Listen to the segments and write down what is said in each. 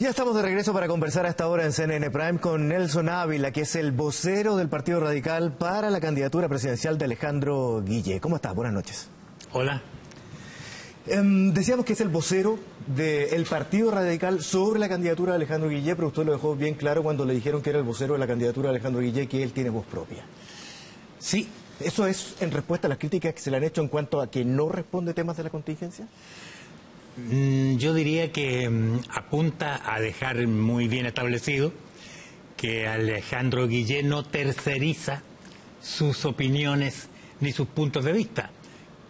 Ya estamos de regreso para conversar a esta hora en CNN Prime con Nelson Ávila, que es el vocero del Partido Radical para la candidatura presidencial de Alejandro Guille. ¿Cómo estás? Buenas noches. Hola. Em, decíamos que es el vocero del Partido Radical sobre la candidatura de Alejandro Guille, pero usted lo dejó bien claro cuando le dijeron que era el vocero de la candidatura de Alejandro Guille, que él tiene voz propia. Sí. ¿Eso es en respuesta a las críticas que se le han hecho en cuanto a que no responde temas de la contingencia? Mm, yo diría que mm, apunta a dejar muy bien establecido que Alejandro Guillén no terceriza sus opiniones ni sus puntos de vista.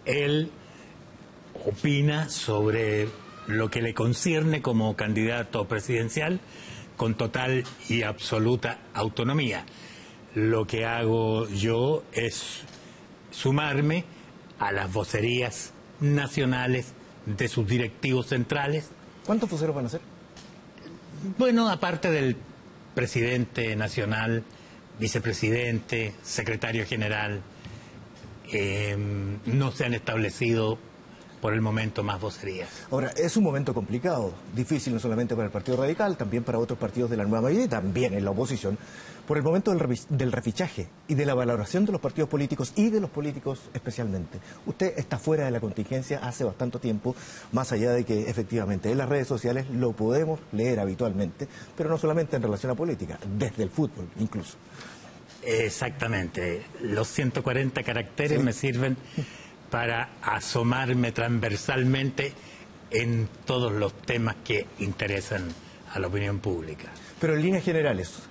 Él opina sobre lo que le concierne como candidato presidencial con total y absoluta autonomía. Lo que hago yo es sumarme a las vocerías nacionales de sus directivos centrales. ¿Cuántos voceros van a ser? Bueno, aparte del presidente nacional, vicepresidente, secretario general, eh, no se han establecido por el momento más vocerías. Ahora, es un momento complicado, difícil no solamente para el Partido Radical, también para otros partidos de la nueva mayoría y también en la oposición, por el momento del, del refichaje y de la valoración de los partidos políticos y de los políticos especialmente. Usted está fuera de la contingencia hace bastante tiempo, más allá de que efectivamente en las redes sociales lo podemos leer habitualmente, pero no solamente en relación a política, desde el fútbol incluso. Exactamente. Los 140 caracteres me sirven para asomarme transversalmente en todos los temas que interesan a la opinión pública. Pero en líneas generales,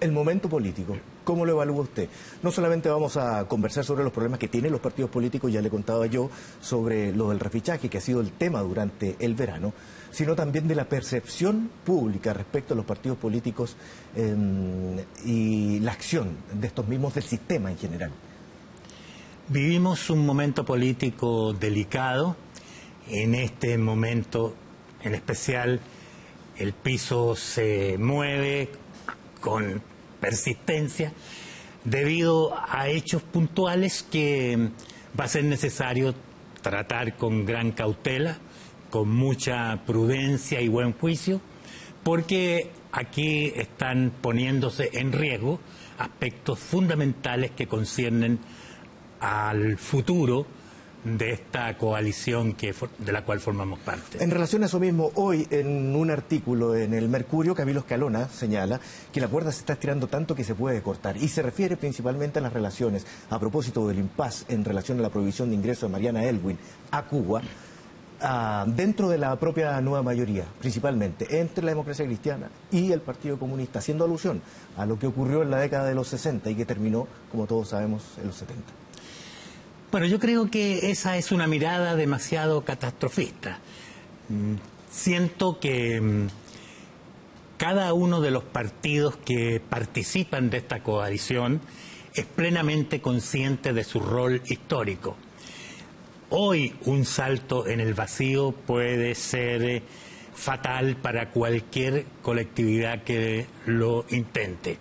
el momento político, ¿cómo lo evalúa usted? No solamente vamos a conversar sobre los problemas que tienen los partidos políticos, ya le contaba yo sobre lo del refichaje, que ha sido el tema durante el verano, sino también de la percepción pública respecto a los partidos políticos eh, y la acción de estos mismos del sistema en general. Vivimos un momento político delicado. En este momento, en especial, el piso se mueve con persistencia debido a hechos puntuales que va a ser necesario tratar con gran cautela, con mucha prudencia y buen juicio, porque aquí están poniéndose en riesgo aspectos fundamentales que conciernen al futuro de esta coalición que, de la cual formamos parte. En relación a eso mismo, hoy en un artículo en el Mercurio, Camilo Escalona señala que la cuerda se está estirando tanto que se puede cortar y se refiere principalmente a las relaciones, a propósito del impas en relación a la prohibición de ingreso de Mariana Elwin a Cuba, dentro de la propia nueva mayoría, principalmente entre la democracia cristiana y el Partido Comunista, haciendo alusión a lo que ocurrió en la década de los 60 y que terminó, como todos sabemos, en los 70. Bueno, yo creo que esa es una mirada demasiado catastrofista. Mm, siento que mm, cada uno de los partidos que participan de esta coalición es plenamente consciente de su rol histórico. Hoy un salto en el vacío puede ser eh, fatal para cualquier colectividad que lo intente.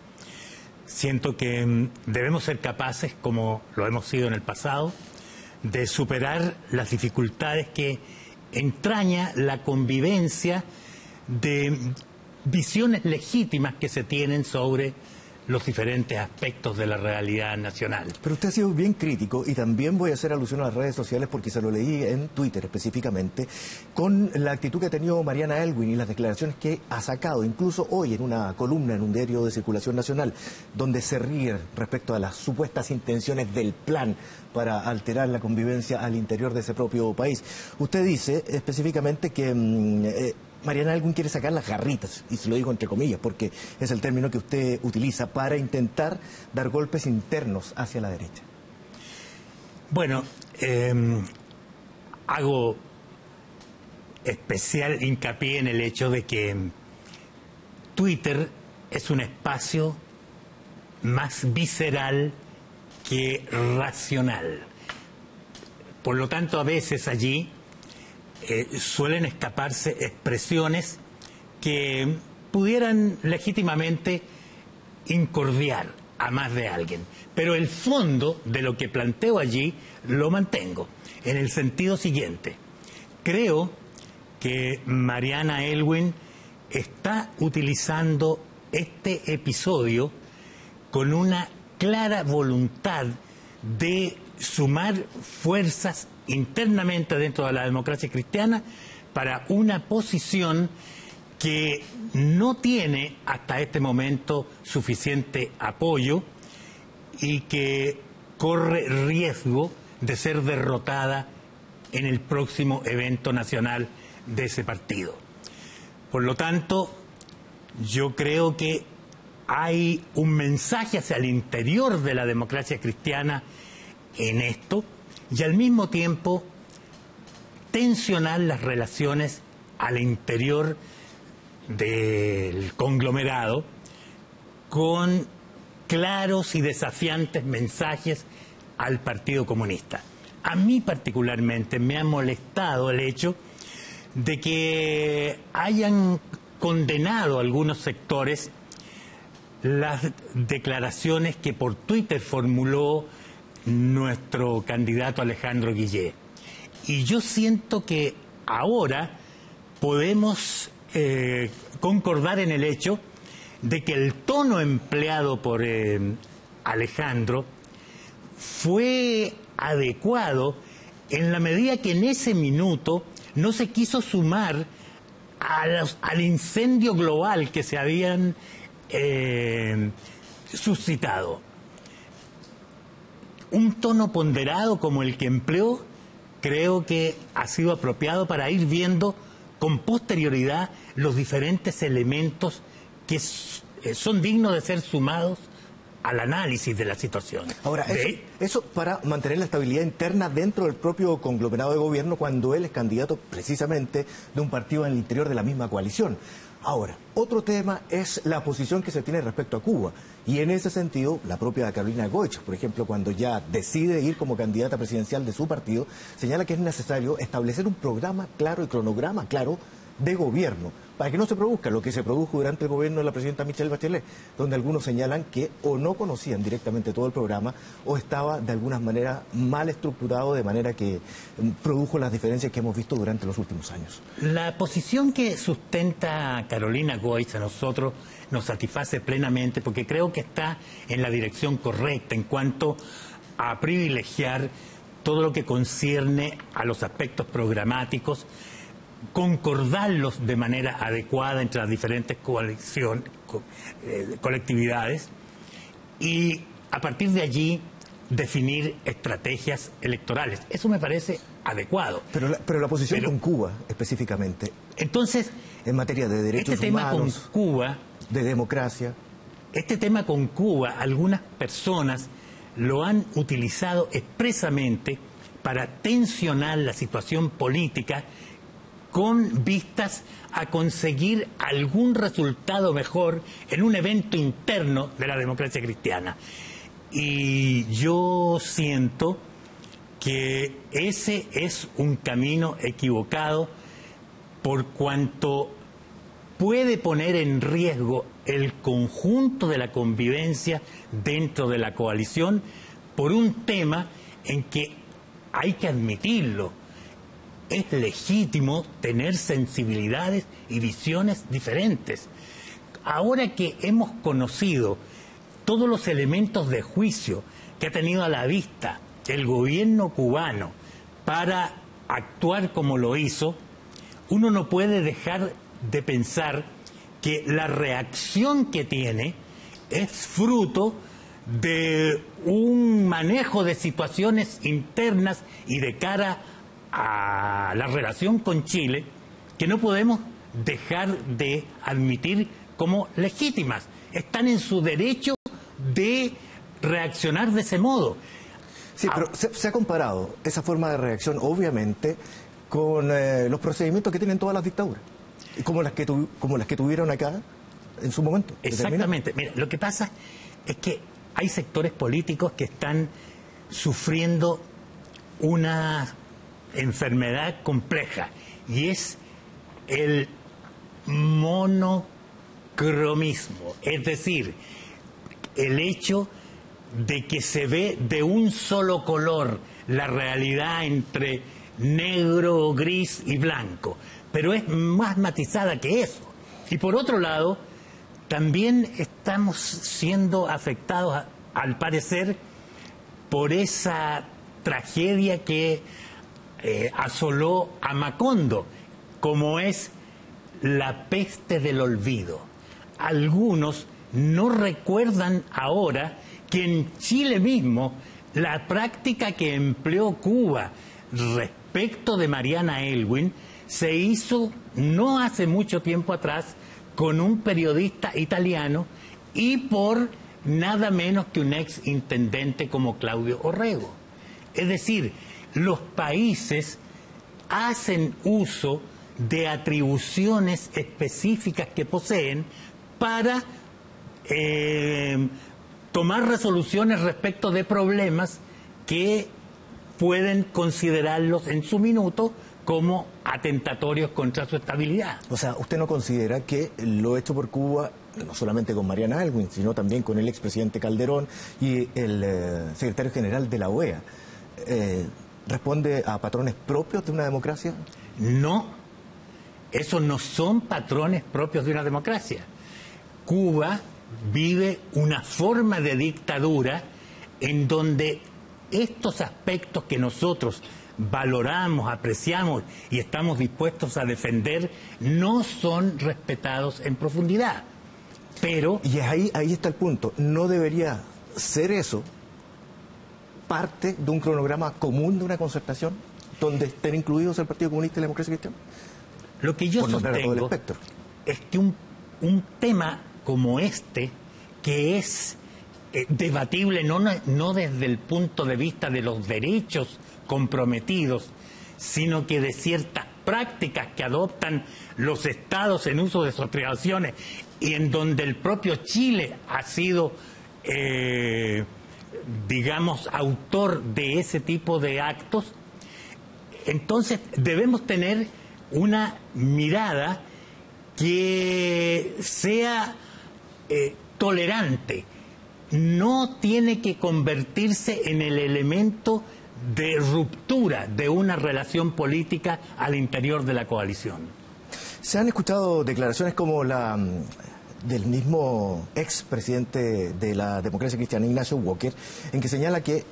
Siento que mm, debemos ser capaces, como lo hemos sido en el pasado, de superar las dificultades que entraña la convivencia de visiones legítimas que se tienen sobre los diferentes aspectos de la realidad nacional. Pero usted ha sido bien crítico y también voy a hacer alusión a las redes sociales porque se lo leí en Twitter específicamente, con la actitud que ha tenido Mariana Elwin y las declaraciones que ha sacado, incluso hoy en una columna en un diario de circulación nacional, donde se ríe respecto a las supuestas intenciones del plan para alterar la convivencia al interior de ese propio país. Usted dice específicamente que... Mm, eh, Mariana Algún quiere sacar las garritas, y se lo digo entre comillas, porque es el término que usted utiliza para intentar dar golpes internos hacia la derecha. Bueno, em, hago especial hincapié en el hecho de que Twitter es un espacio más visceral que racional. Por lo tanto, a veces allí eh, suelen escaparse expresiones que pudieran legítimamente incordiar a más de alguien. Pero el fondo de lo que planteo allí lo mantengo, en el sentido siguiente. Creo que Mariana Elwin está utilizando este episodio con una clara voluntad de sumar fuerzas internamente dentro de la democracia cristiana para una posición que no tiene hasta este momento suficiente apoyo y que corre riesgo de ser derrotada en el próximo evento nacional de ese partido. Por lo tanto, yo creo que hay un mensaje hacia el interior de la democracia cristiana en esto y al mismo tiempo tensionar las relaciones al interior del conglomerado con claros y desafiantes mensajes al Partido Comunista. A mí particularmente me ha molestado el hecho de que hayan condenado algunos sectores las declaraciones que por Twitter formuló nuestro candidato Alejandro Guillé. Y yo siento que ahora podemos eh, concordar en el hecho de que el tono empleado por eh, Alejandro fue adecuado en la medida que en ese minuto no se quiso sumar al incendio global que se habían eh, suscitado. Un tono ponderado como el que empleó creo que ha sido apropiado para ir viendo con posterioridad los diferentes elementos que eh, son dignos de ser sumados al análisis de la situación. Ahora, eso, para mantener la estabilidad interna dentro del propio conglomerado de gobierno cuando él es candidato precisamente de un partido en el interior de la misma coalición. Ahora, otro tema es la posición que se tiene respecto a Cuba. Y en ese sentido, la propia Carolina Goich, por ejemplo, cuando ya decide ir como candidata presidencial de su partido, señala que es necesario establecer un programa claro y cronograma claro de gobierno para que no se produzca lo que se produjo durante el gobierno de la presidenta Michelle Bachelet, donde algunos señalan que o no conocían directamente todo el programa o estaba de alguna manera mal estructurado de manera que mm, produjo las diferencias que hemos visto durante los últimos años. La posición que sustenta Carolina Goiz a nosotros nos satisface plenamente porque creo que está en la dirección correcta en cuanto a privilegiar todo lo que concierne a los aspectos programáticos concordarlos de manera adecuada entre las diferentes eh, colectividades y a partir de allí definir estrategias electorales. Eso me parece adecuado. Pero la, pero la posición con Cuba específicamente. Entonces, en materia de derechos este tema con Cuba, de democracia. Este tema con Cuba, algunas personas lo han utilizado expresamente para tensionar la situación política con vistas a conseguir algún resultado mejor en un evento interno de la democracia cristiana. Y yo siento que ese es un camino equivocado por cuanto puede poner en riesgo el conjunto de la convivencia dentro de la coalición por un tema en que hay que admitirlo, es legítimo tener sensibilidades y visiones diferentes. Ahora que hemos conocido todos los elementos de juicio que ha tenido a la vista el gobierno cubano para actuar como lo hizo, uno no puede dejar de pensar que la reacción que tiene es fruto de un manejo de situaciones internas y de cara a la relación con Chile que no podemos dejar de admitir como legítimas. Están en su derecho de reaccionar de ese modo. Sí, pero se, ha comparado esa forma de reacción, obviamente, con eh, los procedimientos que tienen todas las dictaduras, como las que, como las que tuvieron acá en su momento. Exactamente. Mira, lo que pasa es que hay sectores políticos que están sufriendo una enfermedad compleja y es el monocromismo, es decir, el hecho de que se ve de un solo color la realidad entre negro, gris y blanco, pero es más matizada que eso. Y por otro lado, también estamos siendo afectados, al parecer, por esa tragedia que eh, asoló a Macondo, como es la peste del olvido. Algunos no recuerdan ahora que en Chile mismo la práctica que empleó Cuba respecto de Mariana Elwin se hizo no hace mucho tiempo atrás con un periodista italiano y por nada menos que un ex intendente como Claudio Orrego. Es decir, los países hacen uso de atribuciones específicas que poseen para eh, tomar resoluciones respecto de problemas que pueden considerarlos en su minuto como atentatorios contra su estabilidad. O sea, ¿usted no considera que lo hecho por Cuba, no solamente con Mariana Alwin, sino también con el expresidente Calderón y el eh, secretario general de la OEA, eh, responde a patrones propios de una democracia? No, esos no son patrones propios de una democracia. Cuba vive una forma de dictadura en donde estos aspectos que nosotros valoramos, apreciamos y estamos dispuestos a defender no son respetados en profundidad. Pero... Y ahí, ahí está el punto. No debería ser eso parte de un cronograma común de una concertación donde estén incluidos el Partido Comunista y la Democracia Cristiana. Lo que yo sostengo es que un, un tema como este, que es eh, debatible no, no desde el punto de vista de los derechos comprometidos, sino que de ciertas prácticas que adoptan los estados en uso de sus privaciones y en donde el propio Chile ha sido, eh, digamos, autor de ese tipo de actos, entonces debemos tener una mirada que sea eh, tolerante, no tiene que convertirse en el elemento de ruptura de una relación política al interior de la coalición. Se han escuchado declaraciones como la mm, del mismo expresidente de la democracia cristiana, Ignacio Walker, en que señala que,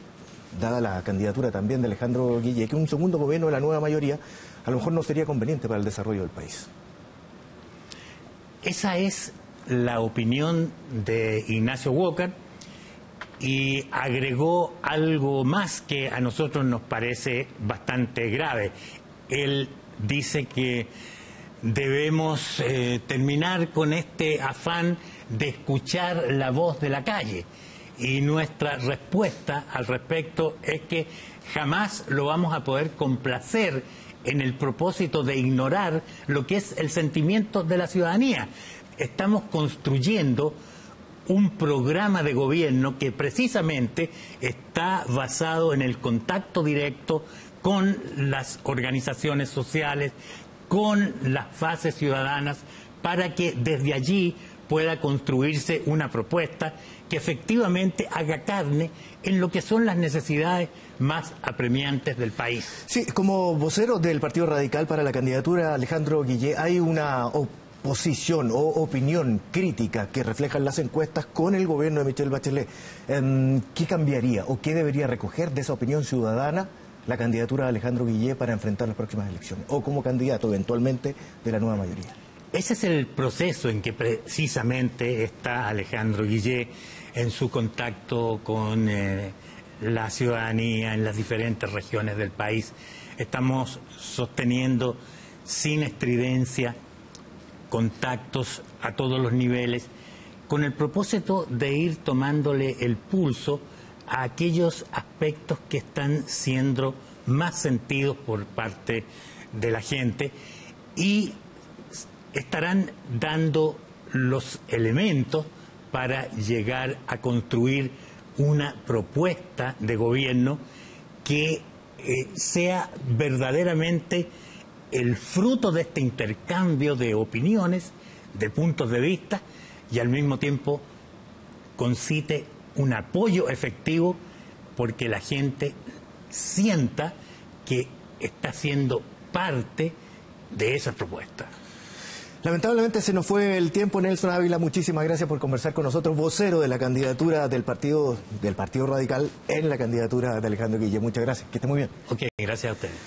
dada la candidatura también de Alejandro Guille, que un segundo gobierno de la nueva mayoría a lo mejor no sería conveniente para el desarrollo del país. Esa es la opinión de Ignacio Walker y agregó algo más que a nosotros nos parece bastante grave. Él dice que debemos eh, terminar con este afán de escuchar la voz de la calle. Y nuestra respuesta al respecto es que jamás lo vamos a poder complacer en el propósito de ignorar lo que es el sentimiento de la ciudadanía. Estamos construyendo un programa de gobierno que precisamente está basado en el contacto directo con las organizaciones sociales, con las fases ciudadanas, para que desde allí pueda construirse una propuesta que efectivamente haga carne en lo que son las necesidades más apremiantes del país. Sí, como vocero del Partido Radical para la candidatura Alejandro Guillé, hay una posición o opinión crítica que reflejan las encuestas con el gobierno de Michelle Bachelet. Em, ¿Qué cambiaría o qué debería recoger de esa opinión ciudadana la candidatura de Alejandro Guillé para enfrentar las próximas elecciones o como candidato eventualmente de la nueva mayoría? Ese es el proceso en que precisamente está Alejandro Guillé en su contacto con eh, la ciudadanía en las diferentes regiones del país. Estamos sosteniendo sin estridencia contactos a todos los niveles, con el propósito de ir tomándole el pulso a aquellos aspectos que están siendo más sentidos por parte de la gente y estarán dando los elementos para llegar a construir una propuesta de gobierno que eh, sea verdaderamente el fruto de este intercambio de opiniones, de puntos de vista y al mismo tiempo concite un apoyo efectivo porque la gente sienta que está siendo parte de esa propuesta. Lamentablemente se nos fue el tiempo, Nelson Ávila. Muchísimas gracias por conversar con nosotros, vocero de la candidatura del Partido, del partido Radical en la candidatura de Alejandro Guille. Muchas gracias, que esté muy bien. Ok, gracias a ustedes.